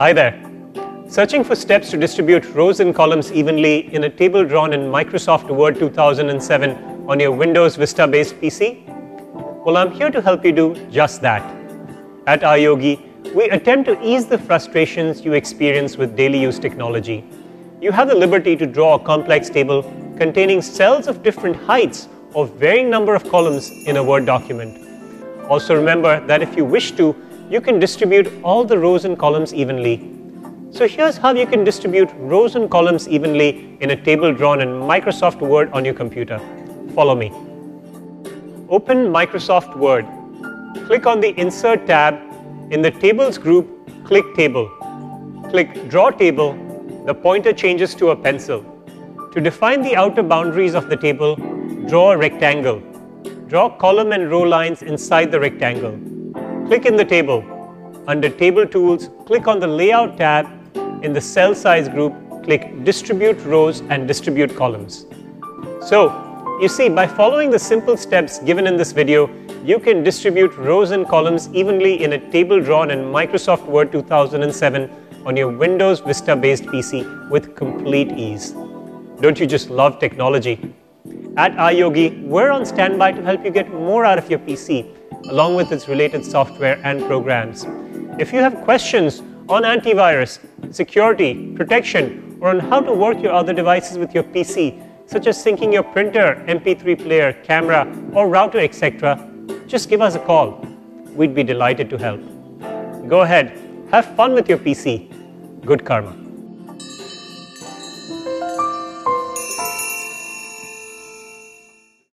Hi there. Searching for steps to distribute rows and columns evenly in a table drawn in Microsoft Word 2007 on your Windows Vista based PC? Well, I'm here to help you do just that. At iYogi, we attempt to ease the frustrations you experience with daily use technology. You have the liberty to draw a complex table containing cells of different heights of varying number of columns in a Word document. Also remember that if you wish to, you can distribute all the rows and columns evenly. So here's how you can distribute rows and columns evenly in a table drawn in Microsoft Word on your computer. Follow me. Open Microsoft Word. Click on the Insert tab. In the Tables group, click Table. Click Draw Table. The pointer changes to a pencil. To define the outer boundaries of the table, draw a rectangle. Draw column and row lines inside the rectangle. Click in the table. Under Table Tools, click on the Layout tab. In the Cell Size group, click Distribute Rows and Distribute Columns. So, you see, by following the simple steps given in this video, you can distribute rows and columns evenly in a table drawn in Microsoft Word 2007 on your Windows Vista based PC with complete ease. Don't you just love technology? At iYogi, we're on standby to help you get more out of your PC, along with its related software and programs. If you have questions on antivirus, security, protection, or on how to work your other devices with your PC, such as syncing your printer, MP3 player, camera, or router, etc., just give us a call. We'd be delighted to help. Go ahead, have fun with your PC. Good karma.